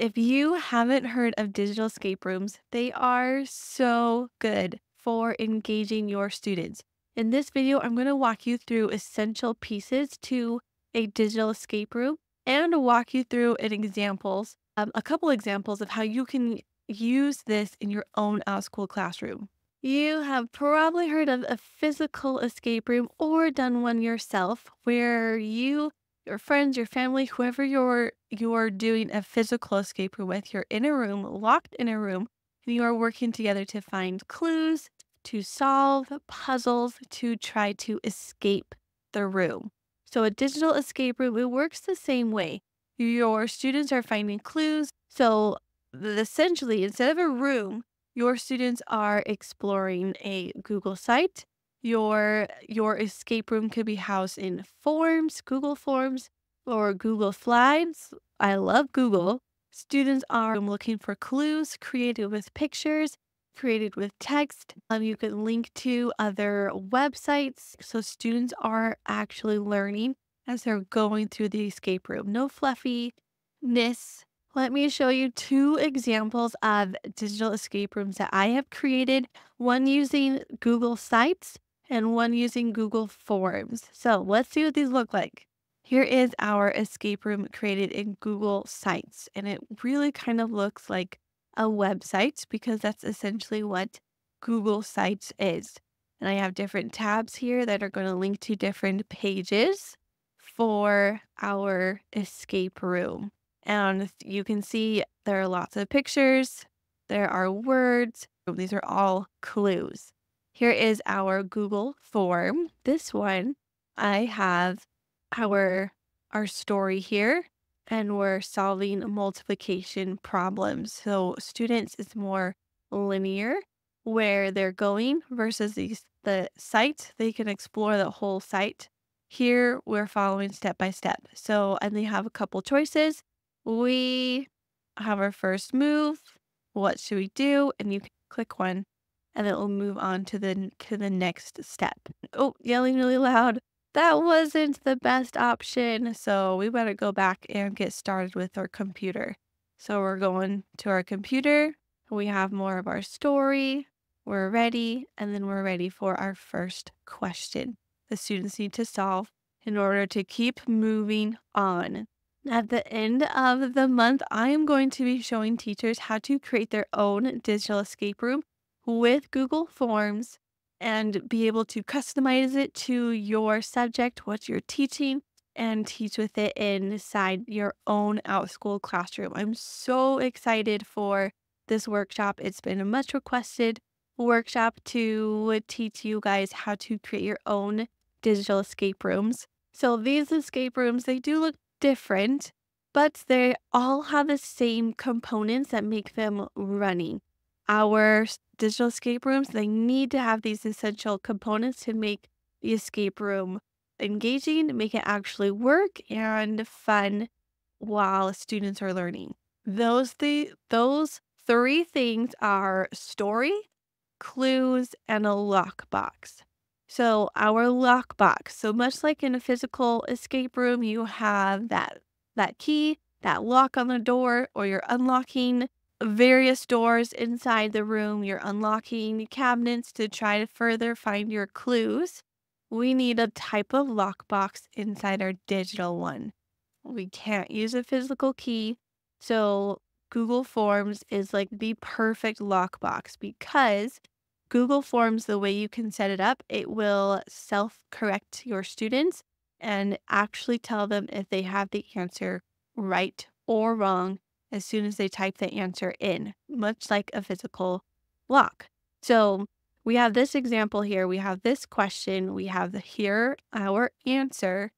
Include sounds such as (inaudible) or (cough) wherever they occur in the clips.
If you haven't heard of digital escape rooms, they are so good for engaging your students. In this video, I'm going to walk you through essential pieces to a digital escape room and walk you through an examples, um, a couple examples of how you can use this in your own Outschool classroom. You have probably heard of a physical escape room or done one yourself where you your friends, your family, whoever you're you're doing a physical escape room with, you're in a room, locked in a room, and you are working together to find clues, to solve puzzles, to try to escape the room. So a digital escape room, it works the same way. Your students are finding clues. So essentially, instead of a room, your students are exploring a Google site your your escape room could be housed in Forms, Google Forms, or Google Slides. I love Google. Students are looking for clues created with pictures, created with text. Um, you can link to other websites. So students are actually learning as they're going through the escape room. No fluffiness. Let me show you two examples of digital escape rooms that I have created, one using Google Sites and one using Google Forms. So let's see what these look like. Here is our escape room created in Google Sites, and it really kind of looks like a website because that's essentially what Google Sites is. And I have different tabs here that are going to link to different pages for our escape room. And you can see there are lots of pictures, there are words, these are all clues. Here is our Google form. This one, I have our our story here and we're solving multiplication problems. So students is more linear where they're going versus these the site. They can explore the whole site. Here we're following step by step. So and they have a couple choices. We have our first move. What should we do? And you can click one and then we'll move on to the to the next step. Oh, yelling really loud. That wasn't the best option, so we better go back and get started with our computer. So we're going to our computer. We have more of our story. We're ready, and then we're ready for our first question. The students need to solve in order to keep moving on. At the end of the month, I am going to be showing teachers how to create their own digital escape room with Google Forms and be able to customize it to your subject, what you're teaching, and teach with it inside your own Outschool classroom. I'm so excited for this workshop. It's been a much requested workshop to teach you guys how to create your own digital escape rooms. So these escape rooms, they do look different, but they all have the same components that make them running our digital escape rooms, they need to have these essential components to make the escape room engaging, make it actually work and fun while students are learning. Those the those three things are story, clues, and a lockbox. So our lockbox. So much like in a physical escape room, you have that that key, that lock on the door, or you're unlocking various doors inside the room. You're unlocking cabinets to try to further find your clues. We need a type of lockbox inside our digital one. We can't use a physical key. So Google Forms is like the perfect lockbox because Google Forms, the way you can set it up, it will self correct your students and actually tell them if they have the answer right or wrong as soon as they type the answer in, much like a physical lock. So we have this example here. We have this question. We have the here our answer.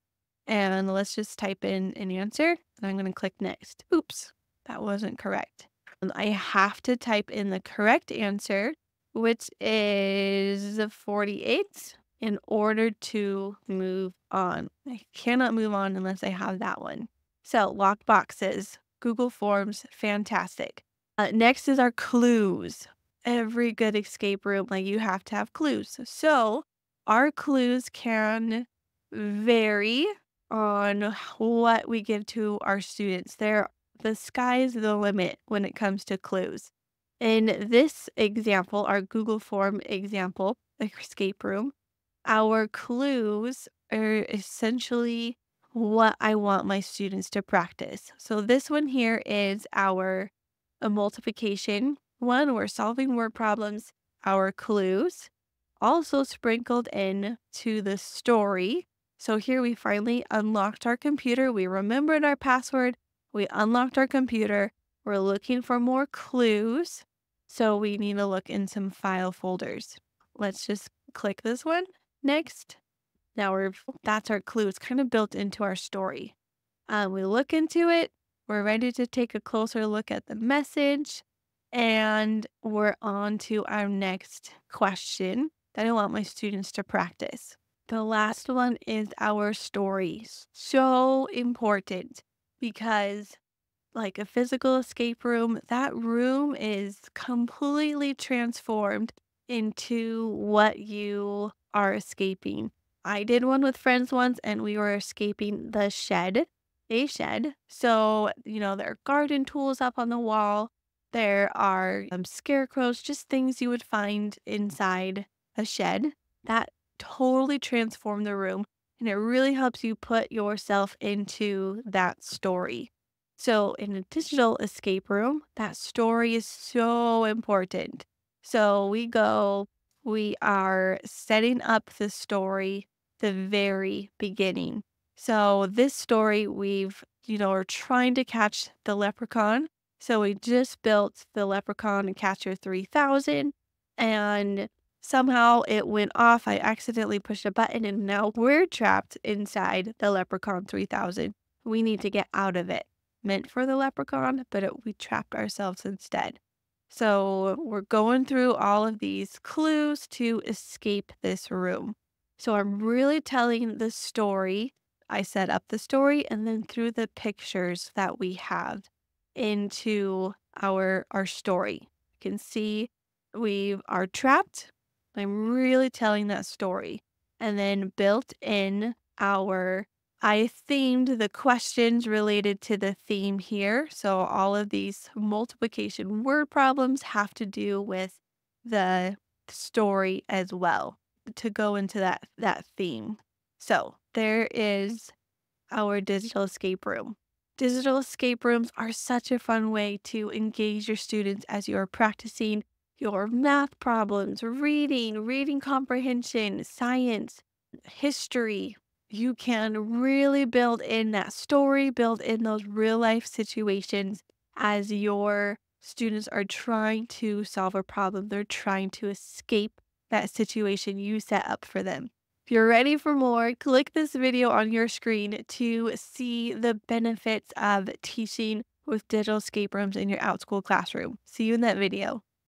And let's just type in an answer. And I'm going to click next. Oops, that wasn't correct. I have to type in the correct answer, which is 48 in order to move on. I cannot move on unless I have that one. So lock boxes. Google Forms, fantastic. Uh, next is our clues. Every good escape room, like you have to have clues. So our clues can vary on what we give to our students. There the sky's the limit when it comes to clues. In this example, our Google form example, (laughs) escape room, our clues are essentially what I want my students to practice. So this one here is our multiplication one. We're solving word problems, our clues, also sprinkled in to the story. So here we finally unlocked our computer. We remembered our password. We unlocked our computer. We're looking for more clues. So we need to look in some file folders. Let's just click this one. Next. Now we're that's our clue. It's kind of built into our story. Um, we look into it. We're ready to take a closer look at the message. And we're on to our next question that I want my students to practice. The last one is our stories. So important because, like a physical escape room, that room is completely transformed into what you are escaping. I did one with friends once and we were escaping the shed, a shed. So, you know, there are garden tools up on the wall. There are um, scarecrows, just things you would find inside a shed. That totally transformed the room and it really helps you put yourself into that story. So, in a digital escape room, that story is so important. So, we go, we are setting up the story the very beginning. So, this story, we've, you know, we're trying to catch the leprechaun. So, we just built the leprechaun and catcher 3000. And somehow it went off. I accidentally pushed a button, and now we're trapped inside the leprechaun 3000. We need to get out of it. Meant for the leprechaun, but it, we trapped ourselves instead. So, we're going through all of these clues to escape this room. So I'm really telling the story. I set up the story and then through the pictures that we have into our our story. You can see we are trapped. I'm really telling that story. And then built in our I themed the questions related to the theme here. So all of these multiplication word problems have to do with the story as well to go into that that theme. So there is our digital escape room. Digital escape rooms are such a fun way to engage your students as you are practicing your math problems, reading, reading comprehension, science, history. You can really build in that story, build in those real life situations as your students are trying to solve a problem. They're trying to escape that situation you set up for them. If you're ready for more, click this video on your screen to see the benefits of teaching with digital escape rooms in your Outschool classroom. See you in that video.